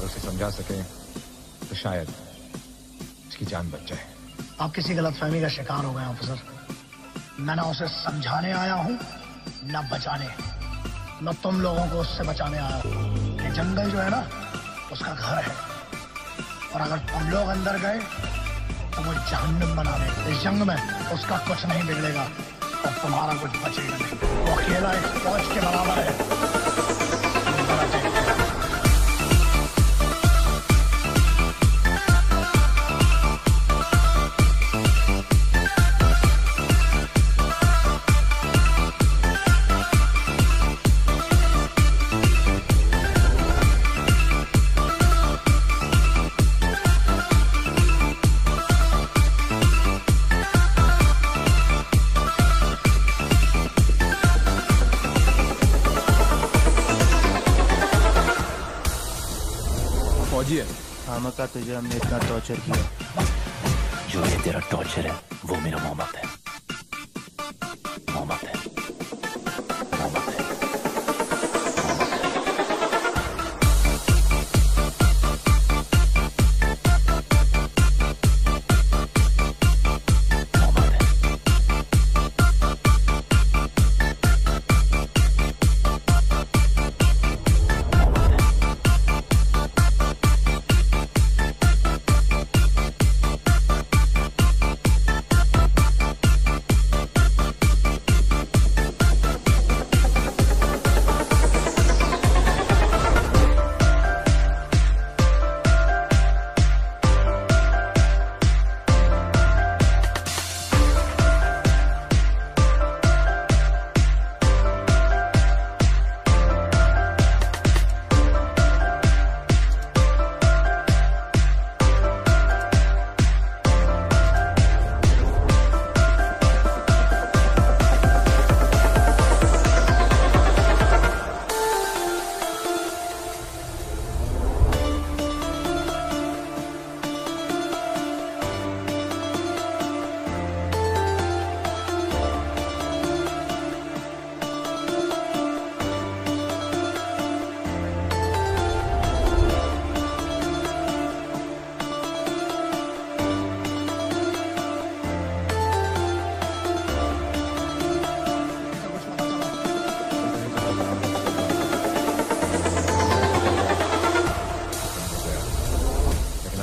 समझा सके तो शायद इसकी जान बच जाए। आप किसी गलतफहमी का शिकार हो गए ऑफिसर। मैं ना उसे समझाने आया हूँ, न बचाने। न तुम लोगों को उससे बचाने आया हूँ। ये जंगल जो है ना, उसका घर है। और अगर तुम लोग अंदर गए तो वो जहन्नुम बना दे इस जंग में उसका कुछ नहीं बिगड़ेगा, और तुम्हारा कुछ बचेगा नहीं। वो अकेला एक फौज के बराबर है। फौजी है हम का तुझे हमने इतना टॉर्चर किया जो ये तेरा टॉर्चर है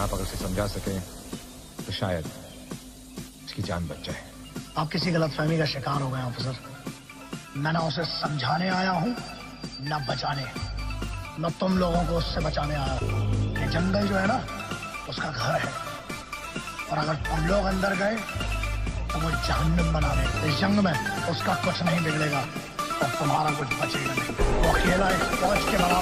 आप अगर उसे समझा सके तो शायद इसकी जान बच जाए। आप किसी गलतफहमी का शिकार हो गए ऑफिसर। मैं ना उसे समझाने आया हूँ, न बचाने। मैं तुम लोगों को उससे बचाने आया हूँ। ये जंगल जो है ना, उसका घर है। और अगर तुम लोग अंदर गए तो वो जहन्नुम बना दे इस जंग में उसका कुछ नहीं बिगड़ेगा, और तुम्हारा कुछ बचेगा नहीं। वो अकेला एक फौज के है